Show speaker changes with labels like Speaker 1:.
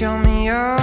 Speaker 1: show me your